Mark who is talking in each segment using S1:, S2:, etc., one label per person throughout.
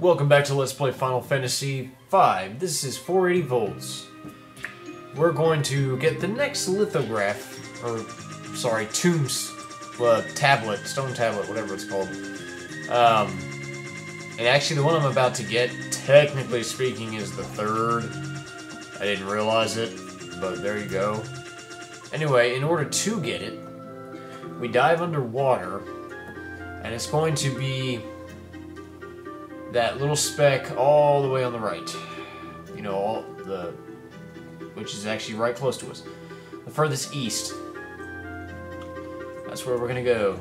S1: Welcome back to Let's Play Final Fantasy V. This is 480Voltz. We're going to get the next lithograph, or, sorry, tombs, uh, tablet, stone tablet, whatever it's called. Um, and actually the one I'm about to get, technically speaking, is the third. I didn't realize it, but there you go. Anyway, in order to get it, we dive underwater, and it's going to be that little speck all the way on the right. You know, all the which is actually right close to us. The furthest east. That's where we're gonna go.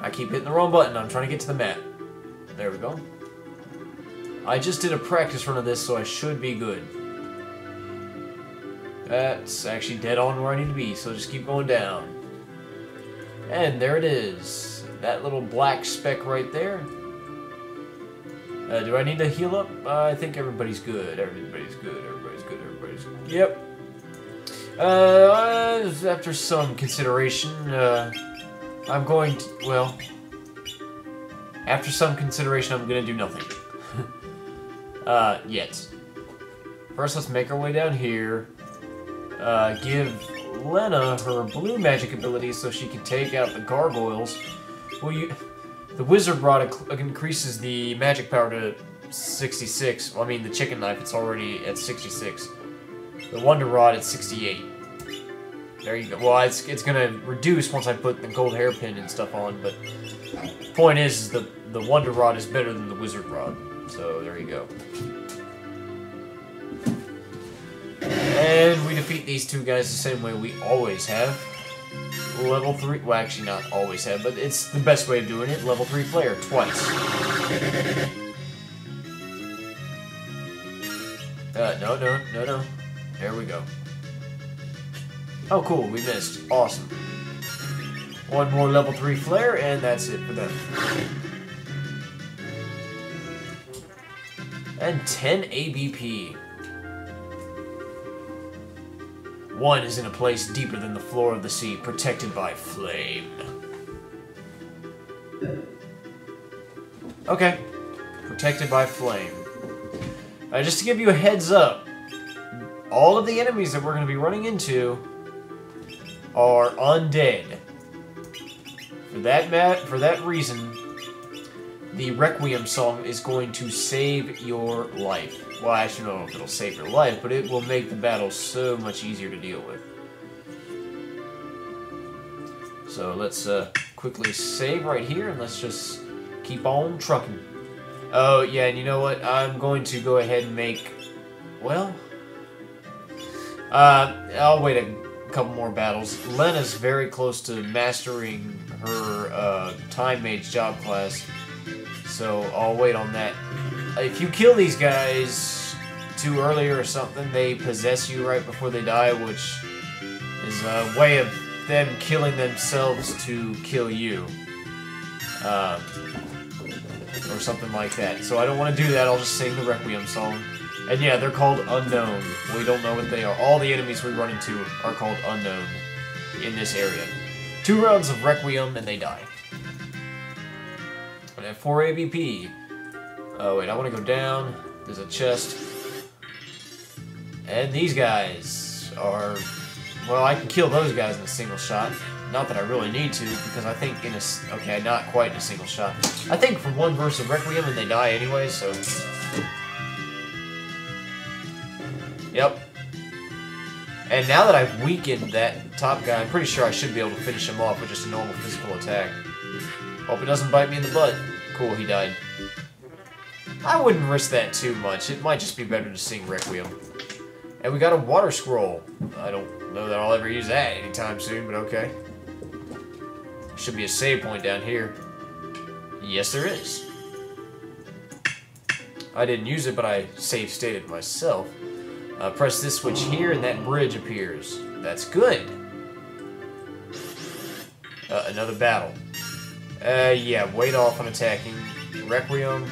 S1: I keep hitting the wrong button. I'm trying to get to the map. There we go. I just did a practice run of this, so I should be good. That's actually dead on where I need to be, so just keep going down. And there it is that little black speck right there. Uh, do I need to heal up? Uh, I think everybody's good. Everybody's good. Everybody's good. Everybody's good. Yep. Uh, after some consideration, uh, I'm going to, well, after some consideration, I'm going to do nothing. uh, yet. First, let's make our way down here. Uh, give Lena her blue magic ability so she can take out the gargoyles well, you, the wizard rod increases the magic power to 66. Well, I mean, the chicken knife, it's already at 66. The wonder rod at 68. There you go. Well, it's, it's gonna reduce once I put the gold hairpin and stuff on, but the point is, is the, the wonder rod is better than the wizard rod. So, there you go. And we defeat these two guys the same way we always have level 3, well actually not always have, but it's the best way of doing it, level 3 flare, twice. Uh, no, no, no, no. There we go. Oh cool, we missed. Awesome. One more level 3 flare, and that's it for them. And 10 ABP. One is in a place deeper than the floor of the sea, protected by flame. Okay. Protected by flame. Uh, just to give you a heads up, all of the enemies that we're going to be running into are undead. For that mat, for that reason, the Requiem song is going to save your life. Well, I actually don't know if it'll save your life, but it will make the battle so much easier to deal with. So let's uh, quickly save right here, and let's just keep on trucking. Oh, yeah, and you know what? I'm going to go ahead and make... Well... Uh, I'll wait a couple more battles. Lena's very close to mastering her uh, Time Mage job class, so I'll wait on that if you kill these guys too early or something, they possess you right before they die, which is a way of them killing themselves to kill you. Uh, or something like that. So I don't want to do that, I'll just sing the Requiem song. And yeah, they're called Unknown. We don't know what they are. All the enemies we run into are called Unknown in this area. Two rounds of Requiem and they die. And at 4 ABP, Oh, wait, I want to go down. There's a chest. And these guys are... Well, I can kill those guys in a single shot. Not that I really need to, because I think in a... Okay, not quite in a single shot. I think for one verse of Requiem and they die anyway, so... Yep. And now that I've weakened that top guy, I'm pretty sure I should be able to finish him off with just a normal physical attack. Hope it doesn't bite me in the butt. Cool, he died. I wouldn't risk that too much. It might just be better to sing Requiem. And we got a water scroll. I don't know that I'll ever use that anytime soon, but okay. Should be a save point down here. Yes, there is. I didn't use it, but I save stated myself. Uh, press this switch here, and that bridge appears. That's good. Uh, another battle. Uh, yeah, wait off on attacking. Requiem.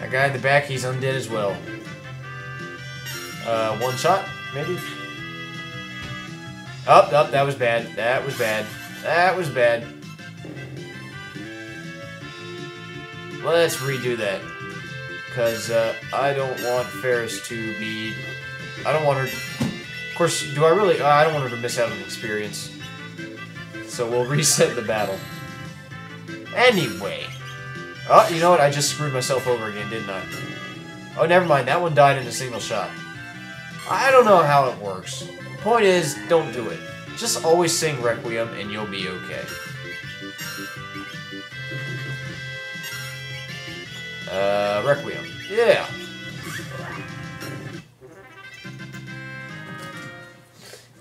S1: That guy in the back, he's undead as well. Uh, one shot, maybe? Up, oh, up, oh, that was bad. That was bad. That was bad. let's redo that. Because uh, I don't want Faris to be... I don't want her... Of course, do I really... I don't want her to miss out on experience. So we'll reset the battle. Anyway. Oh, you know what? I just screwed myself over again, didn't I? Oh, never mind. That one died in a single shot. I don't know how it works. Point is, don't do it. Just always sing Requiem and you'll be okay. Uh, Requiem. Yeah.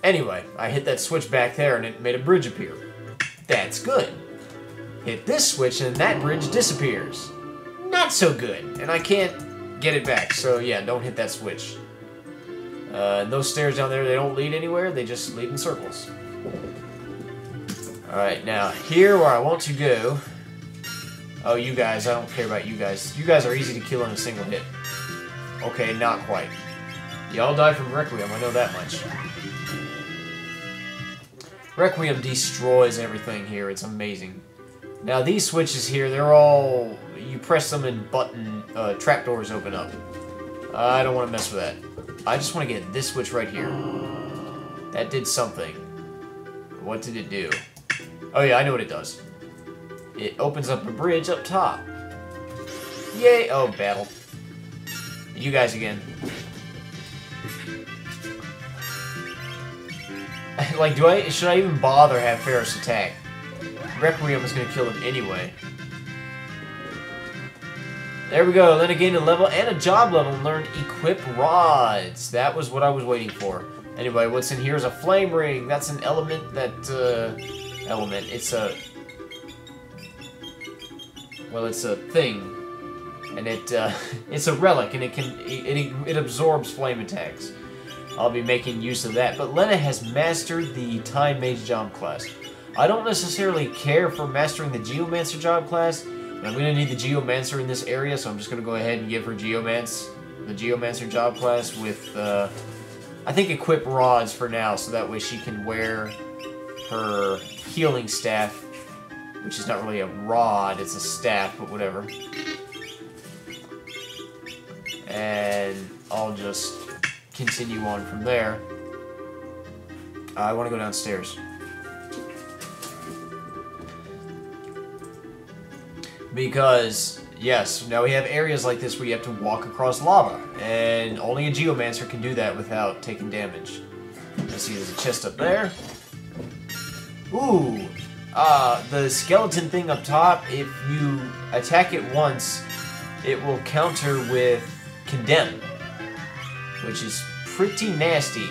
S1: Anyway, I hit that switch back there and it made a bridge appear. That's good. Hit this switch and that bridge disappears. Not so good. And I can't get it back, so yeah, don't hit that switch. Uh, those stairs down there, they don't lead anywhere, they just lead in circles. Alright, now, here where I want to go... Oh, you guys, I don't care about you guys. You guys are easy to kill in a single hit. Okay, not quite. Y'all die from Requiem, I know that much. Requiem destroys everything here, it's amazing. Now, these switches here, they're all... You press them and button... Uh, trapdoors open up. I don't want to mess with that. I just want to get this switch right here. That did something. What did it do? Oh yeah, I know what it does. It opens up a bridge up top. Yay! Oh, battle. You guys again. like, do I should I even bother have Faris attack? Requiem is gonna kill him anyway. There we go. Then I gained a level and a job level and learned equip rods. That was what I was waiting for. Anyway, what's in here is a flame ring. That's an element that, uh, element. It's a, well, it's a thing. And it, uh, it's a relic and it can, it, it absorbs flame attacks. I'll be making use of that. But Lena has mastered the Time Mage job class. I don't necessarily care for mastering the Geomancer job class, but I'm going to need the Geomancer in this area, so I'm just going to go ahead and give her Geomance, the Geomancer job class with, uh, I think equip rods for now, so that way she can wear her healing staff, which is not really a rod, it's a staff, but whatever. And I'll just continue on from there. I want to go downstairs. Because, yes, now we have areas like this where you have to walk across lava, and only a Geomancer can do that without taking damage. Let's see, there's a chest up there. Ooh! Uh, the skeleton thing up top, if you attack it once, it will counter with Condemn, which is pretty nasty.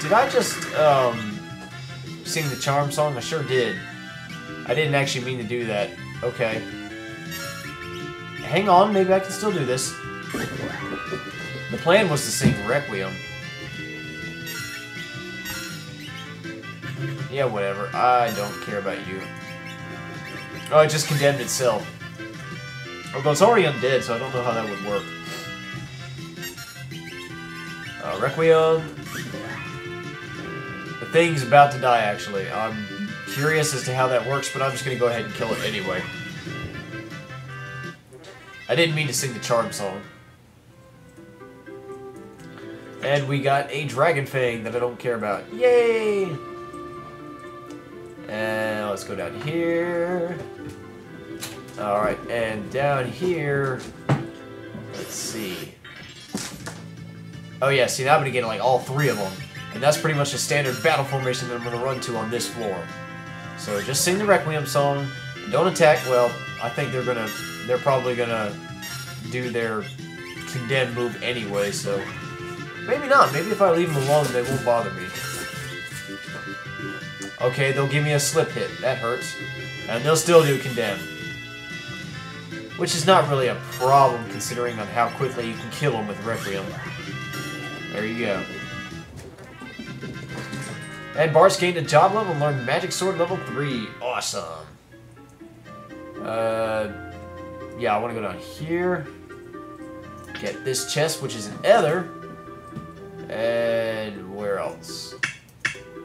S1: Did I just, um, sing the charm song? I sure did. I didn't actually mean to do that. Okay. Hang on, maybe I can still do this. The plan was to sing Requiem. Yeah, whatever. I don't care about you. Oh, it just condemned itself. Although it's already undead, so I don't know how that would work. Uh, Requiem. The thing's about to die, actually. I'm curious as to how that works, but I'm just going to go ahead and kill it anyway. I didn't mean to sing the charm song. And we got a Dragon Fang that I don't care about. Yay! And let's go down here. Alright, and down here... Let's see. Oh yeah, see now I'm gonna get like all three of them. And that's pretty much the standard battle formation that I'm gonna run to on this floor. So just sing the Requiem song. Don't attack, well, I think they're gonna they're probably gonna do their condemn move anyway, so maybe not. Maybe if I leave them alone, they won't bother me. Okay, they'll give me a slip hit. That hurts. And they'll still do condemn. Which is not really a problem, considering on how quickly you can kill them with Requiem. There you go. And Bartz gained a job level and learned Magic Sword level 3. Awesome. Uh, yeah, I want to go down here. Get this chest, which is an ether. And where else?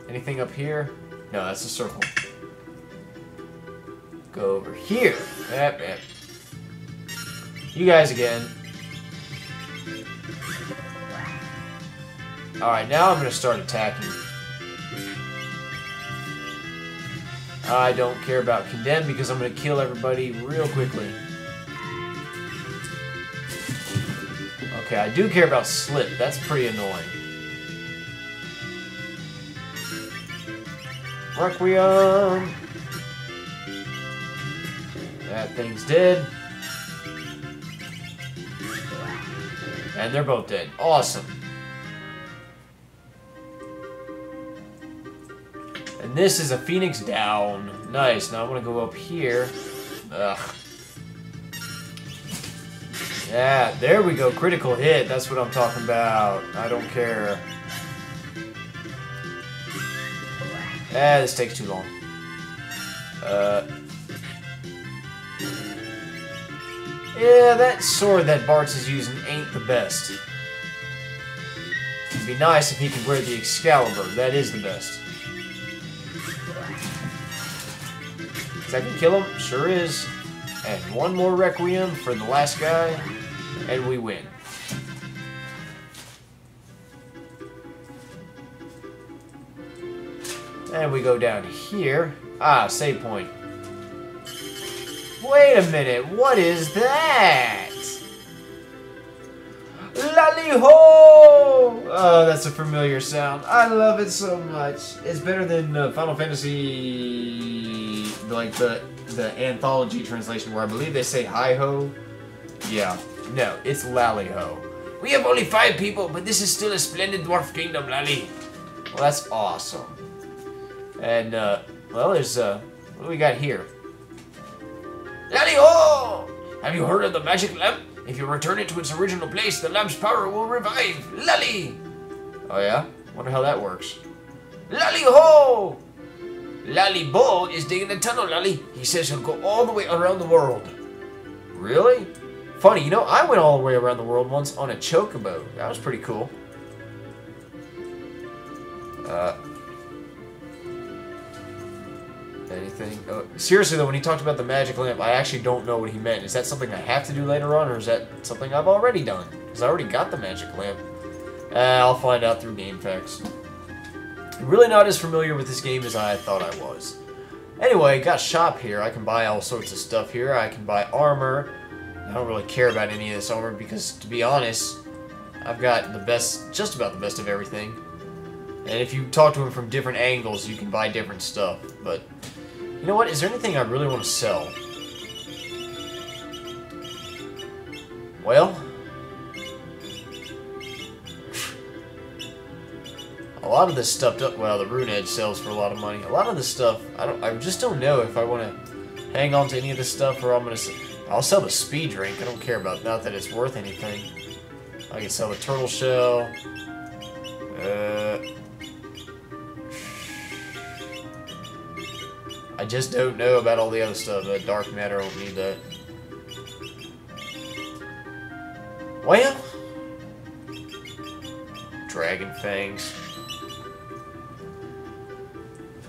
S1: Anything up here? No, that's a circle. Go over here. Yep, yep. You guys again. Alright, now I'm going to start attacking. I don't care about Condemn because I'm going to kill everybody real quickly. Okay, I do care about Slip. That's pretty annoying. Requiem! That thing's dead. And they're both dead. Awesome. And this is a Phoenix down. Nice. Now I want to go up here. Ugh. Yeah, there we go. Critical hit. That's what I'm talking about. I don't care. Ah, this takes too long. Uh. Yeah, that sword that Bartz is using ain't the best. It'd be nice if he could wear the Excalibur. That is the best. Is that gonna kill him? Sure is. And one more Requiem for the last guy, and we win. And we go down here. Ah, save point. Wait a minute, what is that? Lally-ho! Oh, that's a familiar sound. I love it so much. It's better than uh, Final Fantasy, like the the anthology translation where I believe they say hi-ho. Yeah, no, it's Lally-ho. We have only five people, but this is still a splendid dwarf kingdom, Lally. Well, that's awesome. And, uh, well, there's, uh, what do we got here? Lally-ho! Have you heard of the magic lamp? If you return it to its original place, the lamp's power will revive. Lally! Oh, yeah? Wonder how that works. Lally-ho! Lally Bo is digging a tunnel, Lally. He says he'll go all the way around the world. Really? Funny, you know, I went all the way around the world once on a chocobo. That was pretty cool. Uh, anything? Oh, seriously though, when he talked about the magic lamp, I actually don't know what he meant. Is that something I have to do later on, or is that something I've already done? Because I already got the magic lamp. Uh, I'll find out through GameFAQs. Really not as familiar with this game as I thought I was. Anyway, got shop here. I can buy all sorts of stuff here. I can buy armor. I don't really care about any of this armor because, to be honest, I've got the best, just about the best of everything. And if you talk to him from different angles, you can buy different stuff. But, you know what? Is there anything I really want to sell? Well... A lot of this stuff, well, the Rune Edge sells for a lot of money. A lot of this stuff, I don't, I just don't know if I want to hang on to any of this stuff or I'm going to, I'll sell the speed drink. I don't care about, not that it's worth anything. I can sell the turtle shell. Uh, I just don't know about all the other stuff. The dark matter, I don't need that. Well, dragon fangs.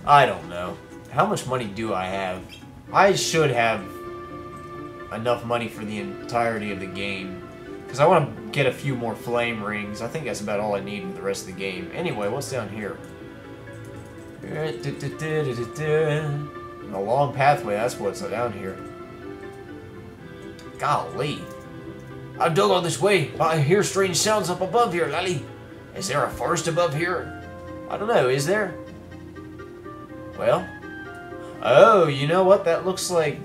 S1: I don't know. How much money do I have? I should have enough money for the entirety of the game. Because I want to get a few more flame rings. I think that's about all I need for the rest of the game. Anyway, what's down here? A long pathway, that's what's down here. Golly. I dug all this way, but I hear strange sounds up above here, Lally. Is there a forest above here? I don't know, is there? Well. Oh, you know what? That looks like...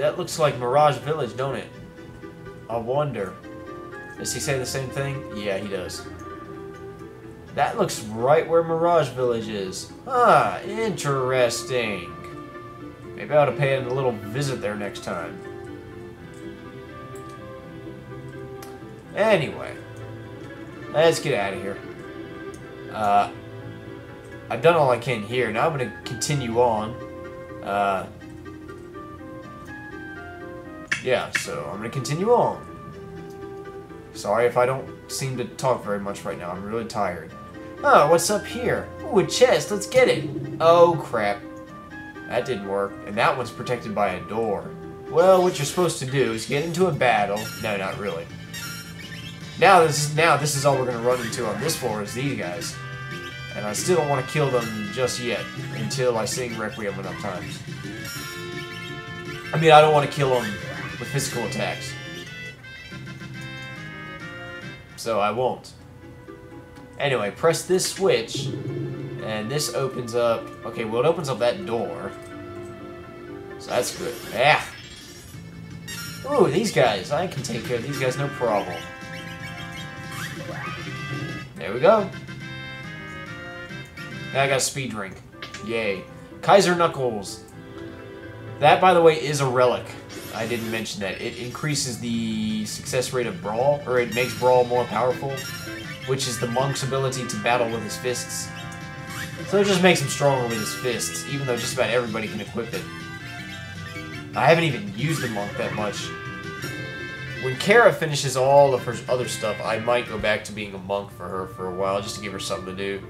S1: That looks like Mirage Village, don't it? I wonder. Does he say the same thing? Yeah, he does. That looks right where Mirage Village is. Ah, interesting. Maybe I ought to pay him a little visit there next time. Anyway. Let's get out of here. Uh, I've done all I can here. Now I'm going to continue on. Uh, yeah, so I'm to continue on. Sorry if I don't seem to talk very much right now. I'm really tired. Oh, what's up here? Ooh, a chest. Let's get it. Oh, crap. That didn't work. And that one's protected by a door. Well, what you're supposed to do is get into a battle. No, not really. Now this is now this is all we're gonna run into on this floor is these guys. And I still don't want to kill them just yet until I sing Requiem enough times. I mean, I don't want to kill them with physical attacks. So I won't. Anyway, press this switch, and this opens up... Okay, well, it opens up that door. So that's good. Yeah. Ooh, these guys. I can take care of these guys, no problem. There we go. Now I got a speed drink. Yay. Kaiser Knuckles. That, by the way, is a relic. I didn't mention that. It increases the success rate of Brawl, or it makes Brawl more powerful, which is the monk's ability to battle with his fists. So it just makes him stronger with his fists, even though just about everybody can equip it. I haven't even used the monk that much. When Kara finishes all of her other stuff, I might go back to being a monk for her for a while, just to give her something to do.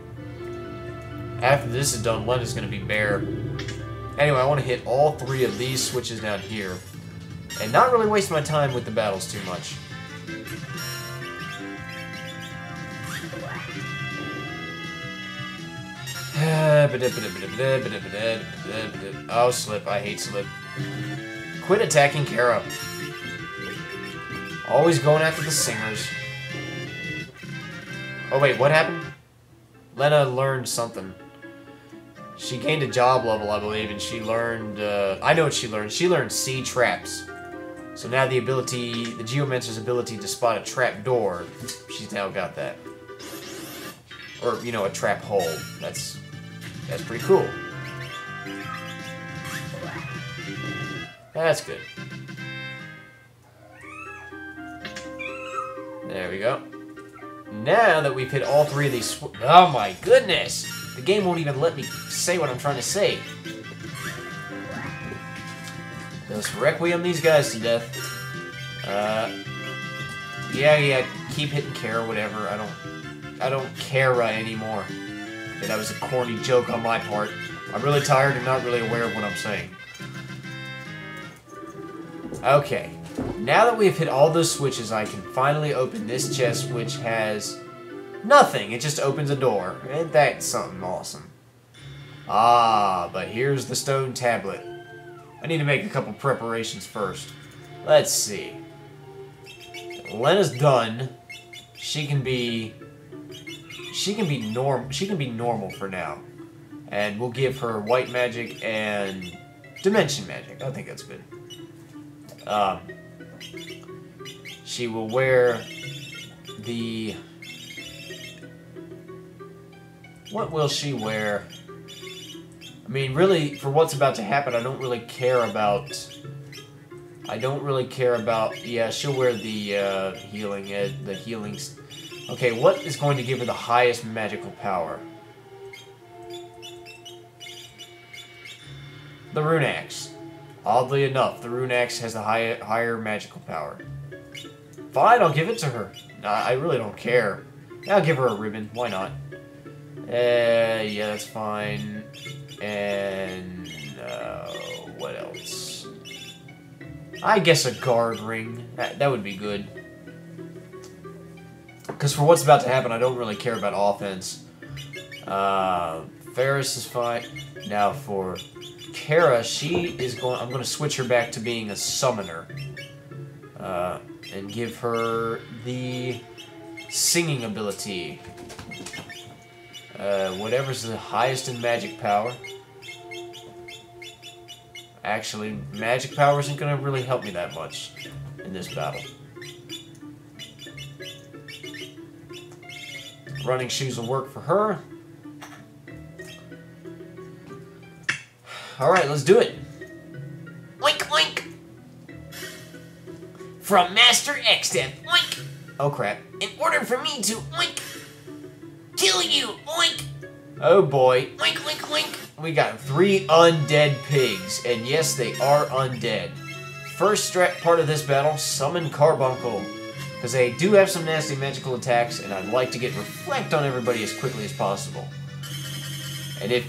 S1: After this is done, Lena's going to be bare. Anyway, I want to hit all three of these switches down here. And not really waste my time with the battles too much. Oh, slip. I hate slip. Quit attacking Kara. Always going after the singers. Oh, wait, what happened? Lena learned something. She gained a job level, I believe, and she learned... Uh, I know what she learned. She learned sea traps. So now the ability, the Geomancer's ability to spot a trap door, she's now got that. Or, you know, a trap hole. That's, that's pretty cool. That's good. There we go. Now that we've hit all three of these... Oh my goodness! The game won't even let me say what I'm trying to say. Let's Requiem these guys to death. Uh, yeah, yeah, keep hitting Kara, whatever. I don't, I don't care right anymore. That was a corny joke on my part. I'm really tired and not really aware of what I'm saying. Okay, now that we've hit all those switches, I can finally open this chest, which has nothing. It just opens a door. And that's something awesome. Ah, but here's the stone tablet. I need to make a couple preparations first. Let's see. Lena's done. She can be... She can be norm. She can be normal for now. And we'll give her white magic and dimension magic. I think that's good. Um, she will wear the... What will she wear? I mean, really, for what's about to happen, I don't really care about... I don't really care about... Yeah, she'll wear the uh, healing, uh, the healing... Okay, what is going to give her the highest magical power? The Rune Axe. Oddly enough, the Rune Axe has the high, higher magical power. Fine, I'll give it to her. I really don't care. I'll give her a ribbon. Why not? Uh, yeah, that's fine. And, uh, what else? I guess a guard ring. That, that would be good. Because for what's about to happen, I don't really care about offense. Uh, Faris is fine. Now for Kara, she is going... I'm going to switch her back to being a summoner. Uh, and give her the singing ability. Uh, whatever's the highest in magic power. Actually, magic power isn't going to really help me that much in this battle. Running shoes will work for her. Alright, let's do it. Oink, oink. From Master Exdeath, oink. Oh crap. In order for me to, oink, kill you, oink. Oh boy. Oink, oink, oink. We got three undead pigs, and yes, they are undead. First part of this battle, summon Carbuncle. Because they do have some nasty magical attacks, and I'd like to get Reflect on everybody as quickly as possible. And if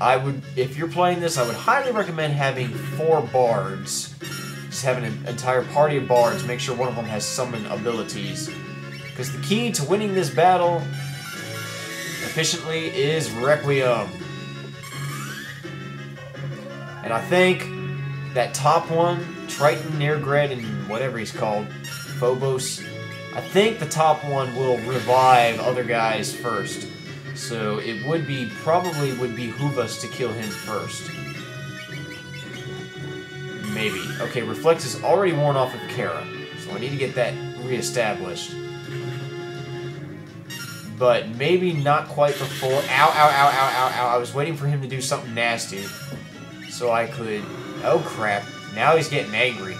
S1: I would, if you're playing this, I would highly recommend having four bards just have an entire party of bards, make sure one of them has summon abilities. Because the key to winning this battle efficiently is Requiem. And I think that top one, Triton, Nereid, and whatever he's called, Phobos, I think the top one will revive other guys first. So it would be, probably would behoove us to kill him first. Maybe. Okay, Reflect is already worn off of Kara, so I need to get that reestablished. But maybe not quite before. Ow, ow, ow, ow, ow, ow. I was waiting for him to do something nasty. So I could... Oh, crap. Now he's getting angry.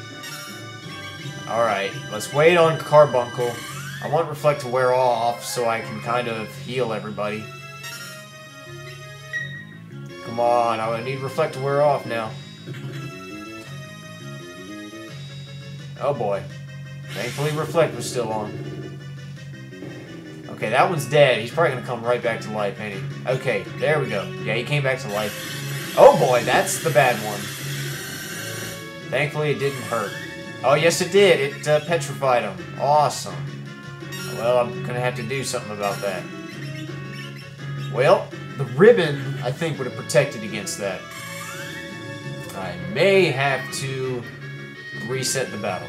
S1: Alright, let's wait on Carbuncle. I want Reflect to wear off so I can kind of heal everybody. Come on, I need Reflect to wear off now. Oh boy. Thankfully Reflect was still on. Okay, that one's dead. He's probably gonna come right back to life, ain't he? Okay, there we go. Yeah, he came back to life. Oh boy, that's the bad one. Thankfully it didn't hurt. Oh yes it did. It uh, petrified him. Awesome. Well, I'm gonna have to do something about that. Well, the ribbon, I think, would have protected against that. I may have to reset the battle.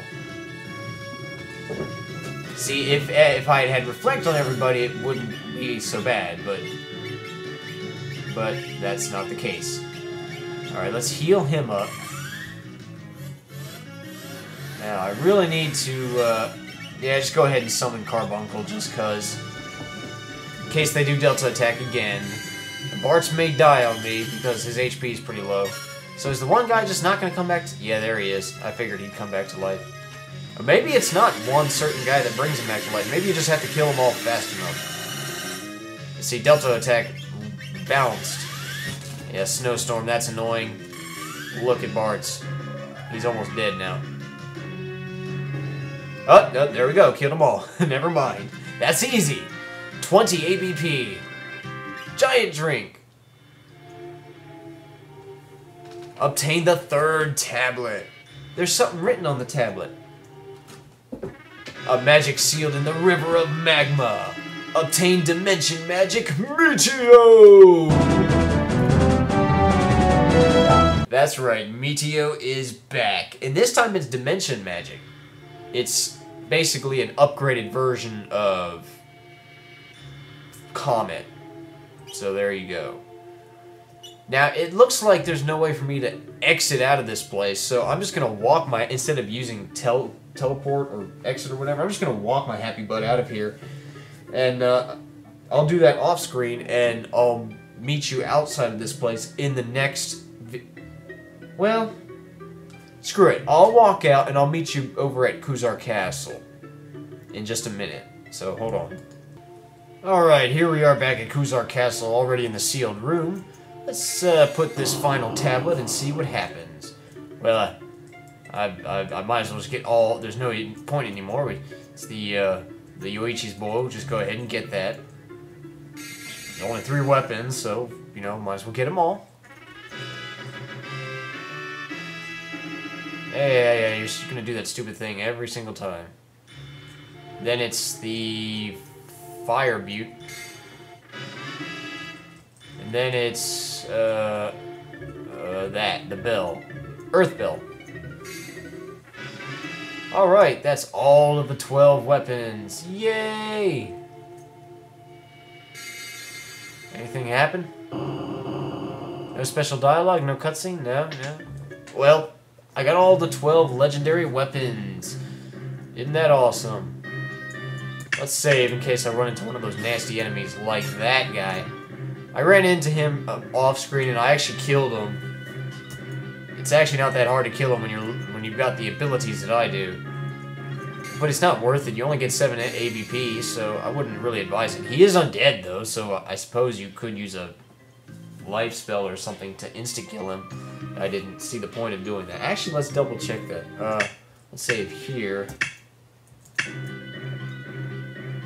S1: See, if if I had reflect on everybody, it wouldn't be so bad, but but that's not the case. All right, let's heal him up. Now, I really need to, uh, yeah, just go ahead and summon Carbuncle, just because, in case they do Delta attack again. The Bartz may die on me, because his HP is pretty low. So is the one guy just not going to come back to... Yeah, there he is. I figured he'd come back to life. Maybe it's not one certain guy that brings him back to life. Maybe you just have to kill them all fast enough. See, Delta attack bounced. Yeah, Snowstorm, that's annoying. Look at Bartz. He's almost dead now. Oh, no, there we go. Killed them all. Never mind. That's easy. 20 ABP. Giant drink. Obtain the third tablet. There's something written on the tablet. A magic sealed in the river of magma. Obtain dimension magic Meteo! That's right, Meteo is back. And this time it's dimension magic. It's basically an upgraded version of Comet. So there you go. Now, it looks like there's no way for me to exit out of this place, so I'm just going to walk my, instead of using tel teleport or exit or whatever, I'm just going to walk my happy butt out of here. And uh, I'll do that off screen, and I'll meet you outside of this place in the next... well, screw it. I'll walk out, and I'll meet you over at Kuzar Castle in just a minute. So, hold on. Alright, here we are back at Kuzar Castle, already in the sealed room. Let's uh, put this final tablet and see what happens. Well, uh, I, I, I, might as well just get all... There's no point anymore. It's the, uh, the Yoichi's bow. Just go ahead and get that. There's only three weapons, so, you know, might as well get them all. Yeah, yeah, yeah, you're just gonna do that stupid thing every single time. Then it's the Fire Butte. And then it's uh, uh, that, the bell. Earth Bell. Alright, that's all of the 12 weapons. Yay! Anything happen? No special dialogue? No cutscene? No? No? Well, I got all the 12 legendary weapons. Isn't that awesome? Let's save in case I run into one of those nasty enemies like that guy. I ran into him uh, off screen and I actually killed him. It's actually not that hard to kill him when you're when you've got the abilities that I do. But it's not worth it. You only get 7 ABP, so I wouldn't really advise it. He is undead, though, so I suppose you could use a life spell or something to insta-kill him. I didn't see the point of doing that. Actually, let's double-check that. Uh, let's save here.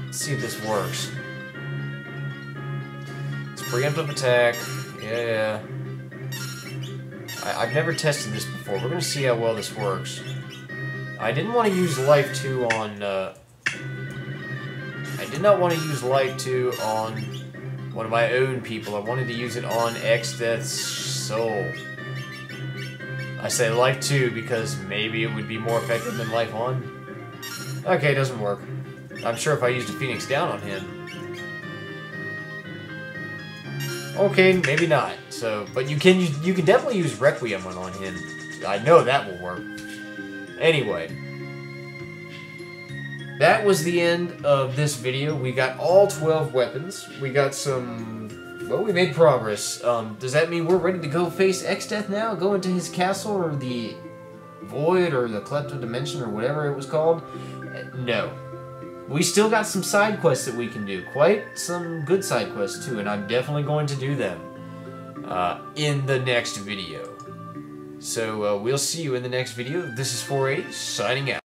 S1: Let's see if this works. It's preemptive attack. Yeah. I, have never tested this before. We're to see how well this works. I didn't want to use Life 2 on... Uh, I did not want to use Life 2 on one of my own people. I wanted to use it on Exdeath's Soul. I say Life 2 because maybe it would be more effective than Life 1. Okay, it doesn't work. I'm sure if I used a Phoenix Down on him, Okay, maybe not. So, but you can you can definitely use Requiem on him. I know that will work. Anyway, that was the end of this video. We got all 12 weapons. We got some... Well, we made progress. Um, does that mean we're ready to go face Exdeath now? Go into his castle or the Void or the Klepto Dimension or whatever it was called? No. We still got some side quests that we can do. Quite some good side quests, too, and I'm definitely going to do them uh, in the next video. So uh, we'll see you in the next video. This is 480, signing out.